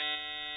Thank you.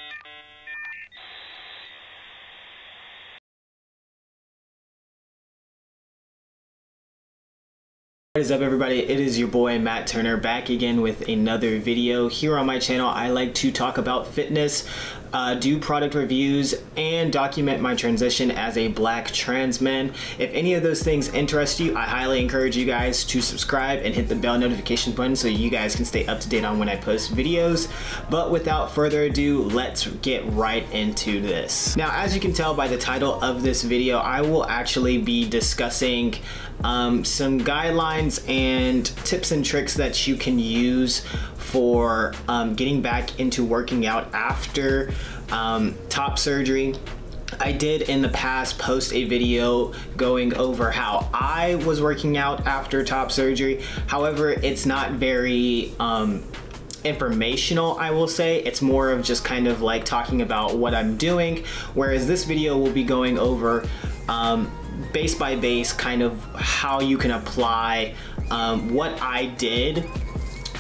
What is up everybody, it is your boy Matt Turner back again with another video. Here on my channel I like to talk about fitness, uh, do product reviews, and document my transition as a black trans man. If any of those things interest you, I highly encourage you guys to subscribe and hit the bell notification button so you guys can stay up to date on when I post videos. But without further ado, let's get right into this. Now as you can tell by the title of this video, I will actually be discussing um, some guidelines and tips and tricks that you can use for um, getting back into working out after um, top surgery. I did in the past post a video going over how I was working out after top surgery. However, it's not very um, informational, I will say. It's more of just kind of like talking about what I'm doing, whereas this video will be going over um, base by base kind of how you can apply um, what I did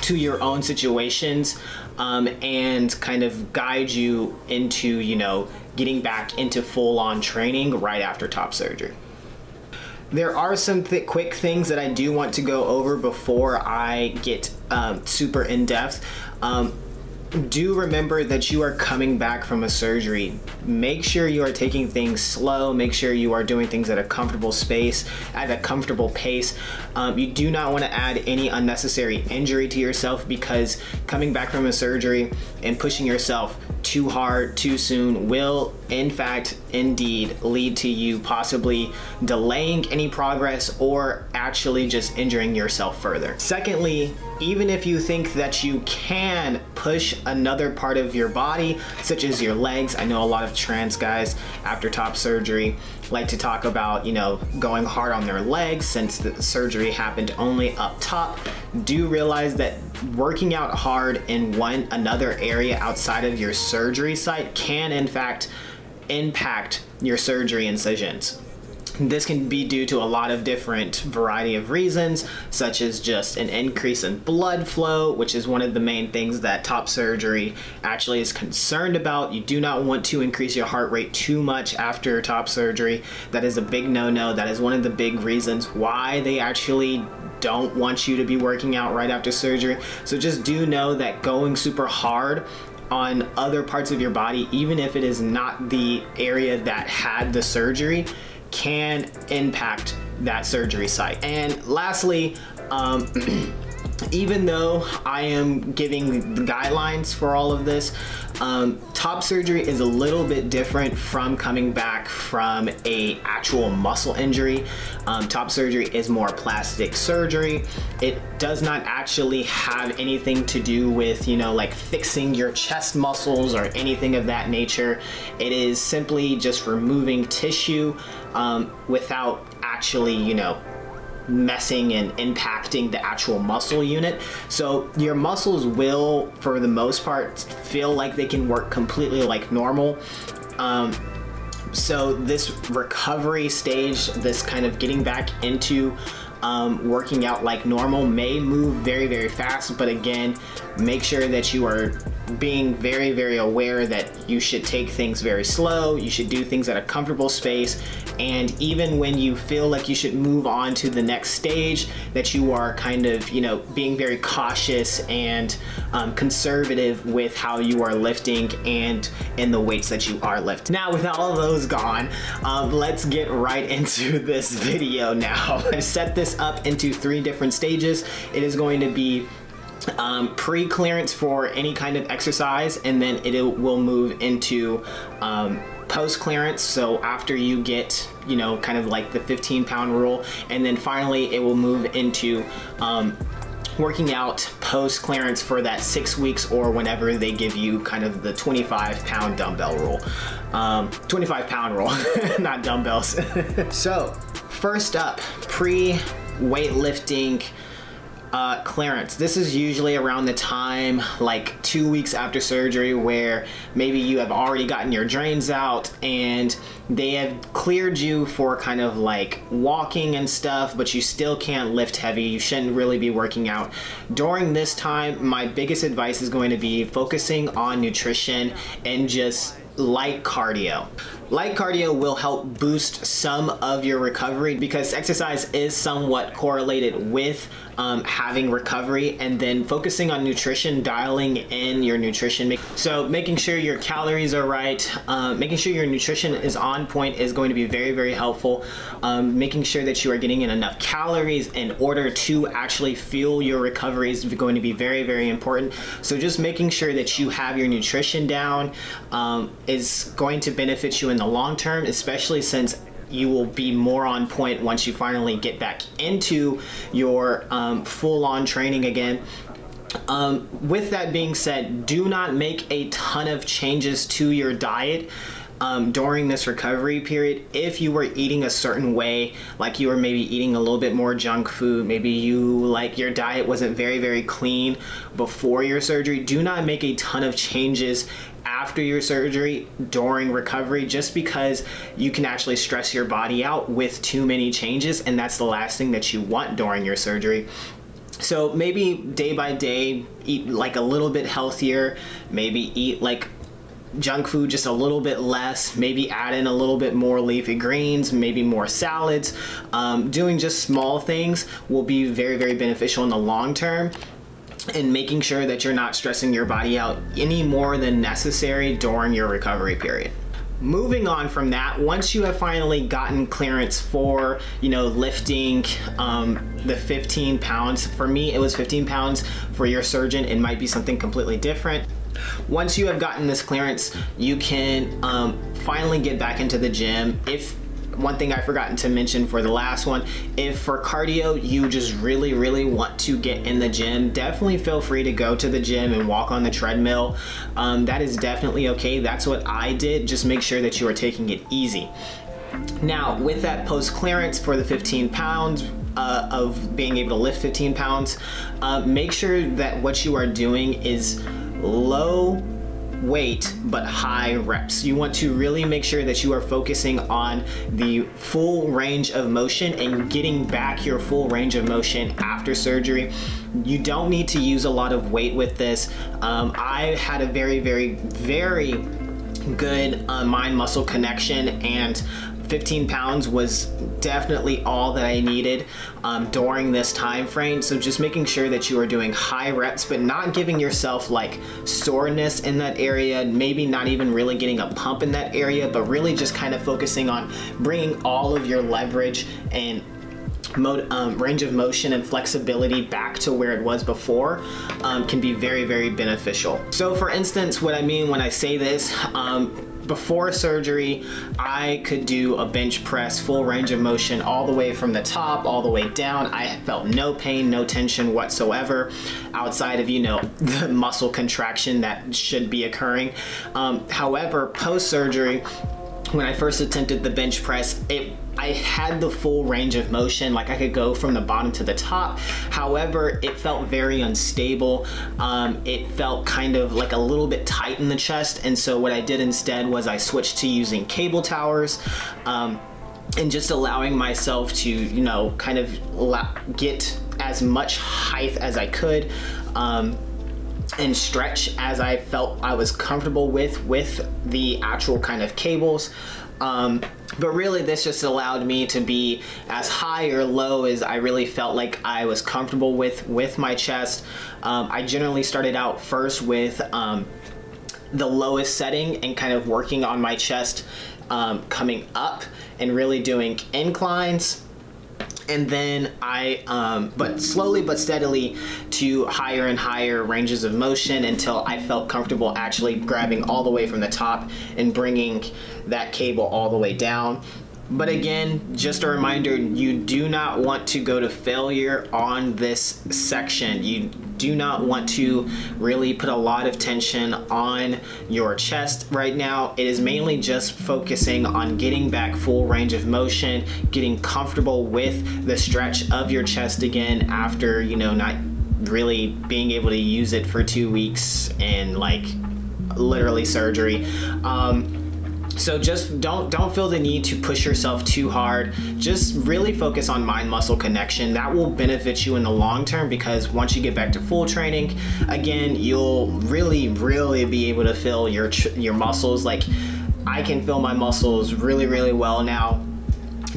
to your own situations um, and kind of guide you into, you know, getting back into full on training right after top surgery. There are some th quick things that I do want to go over before I get um, super in depth. Um, do remember that you are coming back from a surgery. Make sure you are taking things slow. Make sure you are doing things at a comfortable space, at a comfortable pace. Um, you do not want to add any unnecessary injury to yourself because coming back from a surgery and pushing yourself too hard too soon will in fact indeed lead to you possibly delaying any progress or actually just injuring yourself further. Secondly, even if you think that you can push another part of your body, such as your legs, I know a lot of trans guys after top surgery like to talk about, you know, going hard on their legs since the surgery happened only up top. Do realize that working out hard in one another area outside of your surgery site can in fact impact your surgery incisions. This can be due to a lot of different variety of reasons, such as just an increase in blood flow, which is one of the main things that top surgery actually is concerned about. You do not want to increase your heart rate too much after top surgery. That is a big no-no. That is one of the big reasons why they actually don't want you to be working out right after surgery. So just do know that going super hard on other parts of your body, even if it is not the area that had the surgery, can impact that surgery site. And lastly, um, even though I am giving the guidelines for all of this, um, top surgery is a little bit different from coming back from a actual muscle injury. Um, top surgery is more plastic surgery. It does not actually have anything to do with, you know, like fixing your chest muscles or anything of that nature. It is simply just removing tissue um, without actually, you know, messing and impacting the actual muscle unit. So your muscles will, for the most part, feel like they can work completely like normal. Um, so this recovery stage, this kind of getting back into um, working out like normal may move very, very fast. But again, make sure that you are being very, very aware that you should take things very slow. You should do things at a comfortable space. And even when you feel like you should move on to the next stage, that you are kind of, you know, being very cautious and um, conservative with how you are lifting and in the weights that you are lifting. Now, with all those gone, um, let's get right into this video now. I've set this up into three different stages. It is going to be um, pre-clearance for any kind of exercise and then it will move into um, post clearance so after you get you know kind of like the 15 pound rule and then finally it will move into um, working out post clearance for that six weeks or whenever they give you kind of the 25 pound dumbbell rule. Um, 25 pound rule not dumbbells. So first up pre weightlifting Uh, clearance. This is usually around the time, like two weeks after surgery, where maybe you have already gotten your drains out and they have cleared you for kind of like walking and stuff, but you still can't lift heavy. You shouldn't really be working out. During this time, my biggest advice is going to be focusing on nutrition and just light cardio. Light cardio will help boost some of your recovery because exercise is somewhat correlated with um, having recovery and then focusing on nutrition, dialing in your nutrition. So making sure your calories are right, uh, making sure your nutrition is on point is going to be very, very helpful. Um, making sure that you are getting in enough calories in order to actually fuel your recovery is going to be very, very important. So just making sure that you have your nutrition down um, is going to benefit you in the long term, especially since you will be more on point once you finally get back into your um, full-on training again. Um, with that being said, do not make a ton of changes to your diet. Um, during this recovery period if you were eating a certain way like you were maybe eating a little bit more junk food maybe you like your diet wasn't very very clean before your surgery do not make a ton of changes after your surgery during recovery just because you can actually stress your body out with too many changes and that's the last thing that you want during your surgery so maybe day by day eat like a little bit healthier maybe eat like junk food just a little bit less, maybe add in a little bit more leafy greens, maybe more salads. Um, doing just small things will be very, very beneficial in the long term and making sure that you're not stressing your body out any more than necessary during your recovery period. Moving on from that once you have finally gotten clearance for you know lifting um, the 15 pounds for me it was 15 pounds for your surgeon. It might be something completely different. Once you have gotten this clearance you can um, finally get back into the gym. If one thing I've forgotten to mention for the last one, if for cardio you just really, really want to get in the gym, definitely feel free to go to the gym and walk on the treadmill. Um, that is definitely okay. That's what I did. Just make sure that you are taking it easy. Now, with that post clearance for the 15 pounds, uh, of being able to lift 15 pounds, uh, make sure that what you are doing is low weight but high reps. You want to really make sure that you are focusing on the full range of motion and getting back your full range of motion after surgery. You don't need to use a lot of weight with this. Um, I had a very, very, very good uh, mind muscle connection and 15 pounds was definitely all that I needed um, during this time frame. So just making sure that you are doing high reps, but not giving yourself like soreness in that area, maybe not even really getting a pump in that area, but really just kind of focusing on bringing all of your leverage and Mode, um, range of motion and flexibility back to where it was before um, can be very, very beneficial. So for instance, what I mean when I say this, um, before surgery, I could do a bench press, full range of motion, all the way from the top, all the way down. I felt no pain, no tension whatsoever outside of, you know, the muscle contraction that should be occurring. Um, however, post surgery, when I first attempted the bench press, it I had the full range of motion, like I could go from the bottom to the top. However, it felt very unstable. Um, it felt kind of like a little bit tight in the chest. And so what I did instead was I switched to using cable towers. Um, and just allowing myself to, you know, kind of get as much height as I could. Um, and stretch as I felt I was comfortable with with the actual kind of cables. Um, but really this just allowed me to be as high or low as I really felt like I was comfortable with with my chest. Um, I generally started out first with um, the lowest setting and kind of working on my chest um, coming up and really doing inclines and then I, um, but slowly but steadily to higher and higher ranges of motion until I felt comfortable actually grabbing all the way from the top and bringing that cable all the way down. But again, just a reminder, you do not want to go to failure on this section. You do not want to really put a lot of tension on your chest right now. It is mainly just focusing on getting back full range of motion, getting comfortable with the stretch of your chest again after, you know, not really being able to use it for two weeks and like literally surgery. Um, so just don't don't feel the need to push yourself too hard. Just really focus on mind muscle connection. That will benefit you in the long term because once you get back to full training, again, you'll really really be able to feel your your muscles like I can feel my muscles really really well now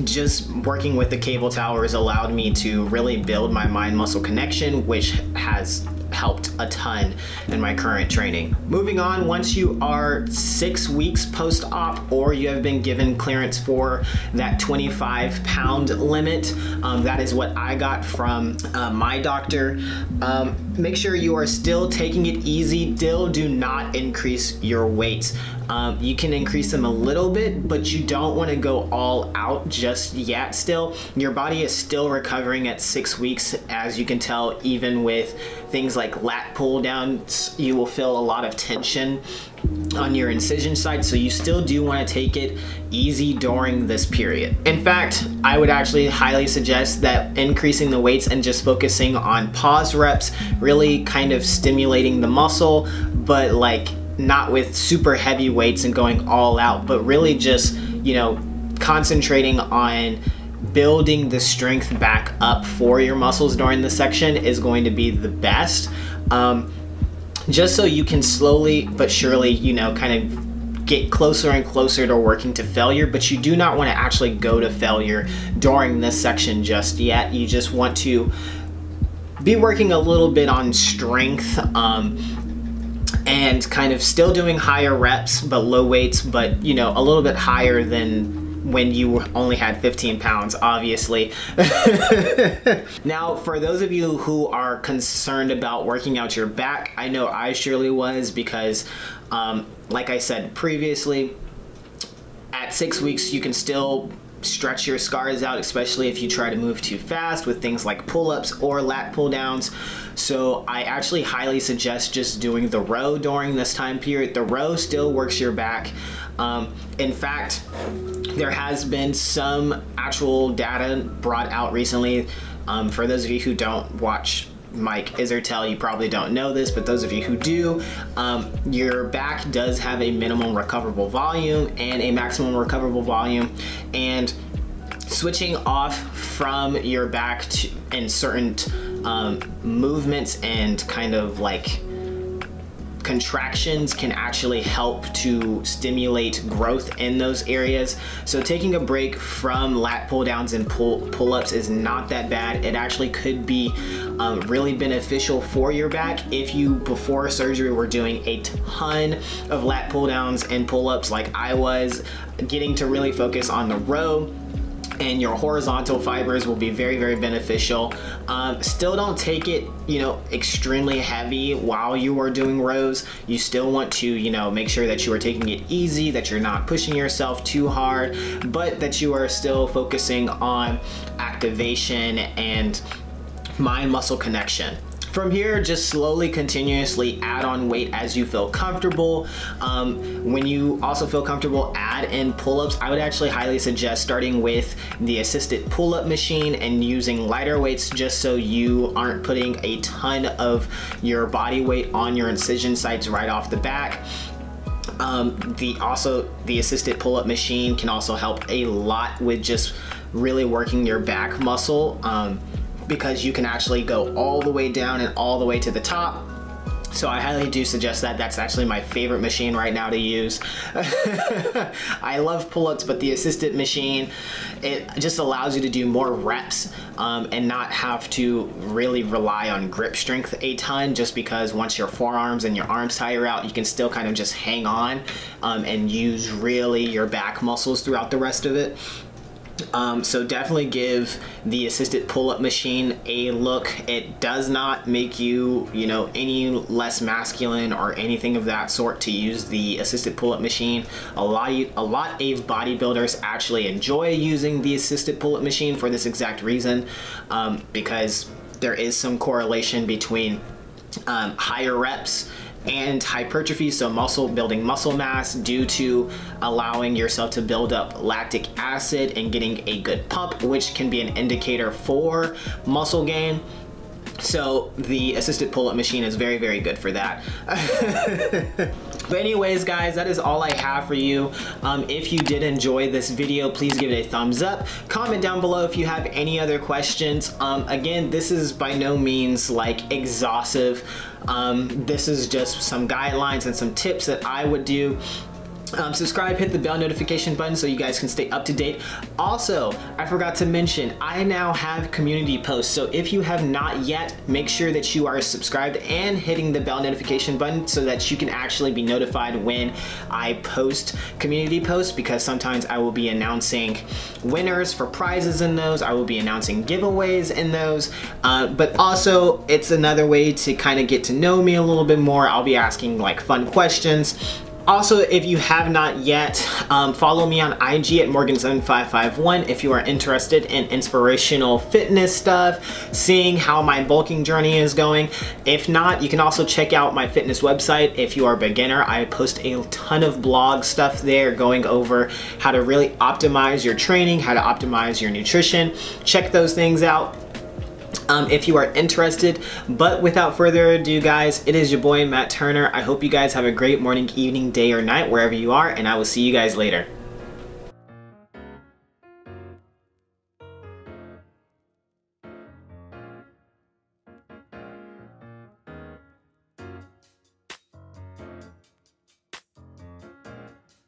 just working with the cable towers allowed me to really build my mind muscle connection, which has helped a ton in my current training. Moving on, once you are six weeks post-op or you have been given clearance for that 25 pound limit, um, that is what I got from uh, my doctor. Um, make sure you are still taking it easy. Still do not increase your weights. Um, you can increase them a little bit, but you don't want to go all out just yet still. Your body is still recovering at six weeks, as you can tell, even with things like lat pull downs, you will feel a lot of tension on your incision site, so you still do want to take it easy during this period. In fact, I would actually highly suggest that increasing the weights and just focusing on pause reps, really kind of stimulating the muscle, but like not with super heavy weights and going all out, but really just, you know, concentrating on building the strength back up for your muscles during the section is going to be the best. Um, just so you can slowly but surely, you know, kind of get closer and closer to working to failure, but you do not want to actually go to failure during this section just yet. You just want to be working a little bit on strength. Um, and kind of still doing higher reps but low weights but you know a little bit higher than when you only had 15 pounds, obviously. now, for those of you who are concerned about working out your back, I know I surely was because, um, like I said previously, at six weeks, you can still stretch your scars out, especially if you try to move too fast with things like pull-ups or lat pull-downs. So I actually highly suggest just doing the row during this time period. The row still works your back. Um, in fact, there has been some actual data brought out recently. Um, for those of you who don't watch Mike Israetel, you probably don't know this, but those of you who do, um, your back does have a minimum recoverable volume and a maximum recoverable volume. And switching off from your back to, in certain um, movements and kind of like contractions can actually help to stimulate growth in those areas. So taking a break from lat pull downs and pull pull-ups is not that bad. It actually could be um, really beneficial for your back if you before surgery were doing a ton of lat pull downs and pull-ups like I was, getting to really focus on the row and your horizontal fibers will be very very beneficial. Um, still don't take it you know extremely heavy while you are doing rows. You still want to you know make sure that you are taking it easy that you're not pushing yourself too hard but that you are still focusing on activation and mind muscle connection from here, just slowly, continuously add on weight as you feel comfortable. Um, when you also feel comfortable, add in pull-ups. I would actually highly suggest starting with the assisted pull-up machine and using lighter weights just so you aren't putting a ton of your body weight on your incision sites right off the back. Um, the also the assisted pull-up machine can also help a lot with just really working your back muscle. Um, because you can actually go all the way down and all the way to the top. So I highly do suggest that. That's actually my favorite machine right now to use. I love pull-ups, but the assisted machine, it just allows you to do more reps um, and not have to really rely on grip strength a ton just because once your forearms and your arms tire out, you can still kind of just hang on um, and use really your back muscles throughout the rest of it. Um, so definitely give the assisted pull-up machine a look. It does not make you, you know, any less masculine or anything of that sort to use the assisted pull-up machine. A lot, of, a lot of bodybuilders actually enjoy using the assisted pull-up machine for this exact reason, um, because there is some correlation between um, higher reps and hypertrophy, so muscle building muscle mass due to allowing yourself to build up lactic acid and getting a good pump, which can be an indicator for muscle gain. So the assisted pull-up machine is very, very good for that. but anyways, guys, that is all I have for you. Um, if you did enjoy this video, please give it a thumbs up. Comment down below if you have any other questions. Um, again, this is by no means like exhaustive. Um, this is just some guidelines and some tips that I would do um, subscribe, hit the bell notification button so you guys can stay up to date. Also, I forgot to mention, I now have community posts. So if you have not yet, make sure that you are subscribed and hitting the bell notification button so that you can actually be notified when I post community posts because sometimes I will be announcing winners for prizes in those. I will be announcing giveaways in those. Uh, but also, it's another way to kind of get to know me a little bit more. I'll be asking like fun questions also, if you have not yet, um, follow me on IG at Morgan7551 if you are interested in inspirational fitness stuff, seeing how my bulking journey is going. If not, you can also check out my fitness website if you are a beginner. I post a ton of blog stuff there going over how to really optimize your training, how to optimize your nutrition. Check those things out um, if you are interested. But without further ado, guys, it is your boy Matt Turner. I hope you guys have a great morning, evening, day, or night, wherever you are, and I will see you guys later.